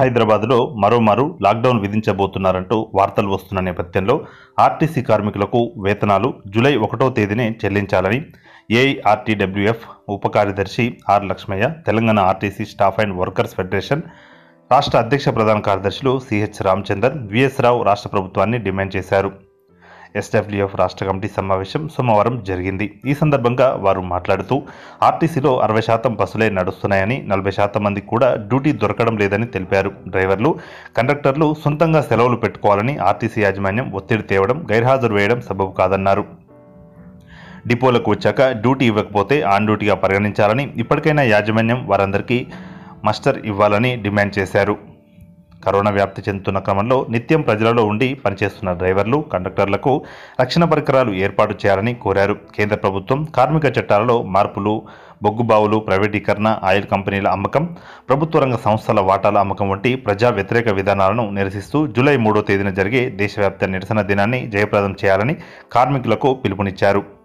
హైదరాబాద్లో మరోమారు లాక్డౌన్ విధించబోతున్నారంటూ వార్తలు వస్తున్న నేపథ్యంలో ఆర్టీసీ కార్మికులకు వేతనాలు జూలై ఒకటో తేదీనే చెల్లించాలని ఏఐఆర్టీడబ్ల్యూఎఫ్ ఉప కార్యదర్శి R Lakshmaiah Telangana RTC staff and workers federation రాష్ట్ర అధ్యక్ష ప్రధాన కార్యదర్శులు సిహెచ్ రామచందర్ విఎస్ రావు రాష్ట్ర ప్రభుత్వాన్ని డిమాండ్ చేశారు. ఎస్డబ్ల్యూఎఫ్ రాష్ట్ర కమిటీ సమావేశం సోమవారం జరిగింది. ఈ సందర్భంగా వారు మాట్లాడుతూ ఆర్టీసీలో అరవై శాతం బస్సులే నడుస్తున్నాయని నలభై శాతం మంది కూడా డ్యూటీ దొరకడం లేదని తెలిపారు. డ్రైవర్లు కండక్టర్లు సొంతంగా సెలవులు పెట్టుకోవాలని ఆర్టీసీ యాజమాన్యం ఒత్తిడి తేవడం గైర్హాజరు వేయడం సబబు కాదన్నారు. డిపోలకు వచ్చాక డ్యూటీ ఇవ్వకపోతే ఆన్ డ్యూటీగా పరిగణించాలని ఇప్పటికైనా యాజమాన్యం వారందరికీ మస్టర్ ఇవ్వాలని డిమాండ్ చేశారు. కరోనా వ్యాప్తి చెందుతున్న క్రమంలో నిత్యం ప్రజలలో ఉండి పనిచేస్తున్న డ్రైవర్లు కండక్టర్లకు రక్షణ పరికరాలు ఏర్పాటు చేయాలని కోరారు. కేంద్ర ప్రభుత్వం కార్మిక చట్టాలలో మార్పులు బొగ్గుబావులు ప్రైవేటీకరణ ఆయిల్ కంపెనీల అమ్మకం ప్రభుత్వ రంగ సంస్థల వాటాల అమ్మకం వంటి ప్రజా వ్యతిరేక విధానాలను నిరసిస్తూ జూలై మూడో తేదీన జరిగే దేశవ్యాప్త నిరసన దినాన్ని జయప్రదం చేయాలని కార్మికులకు పిలుపునిచ్చారు.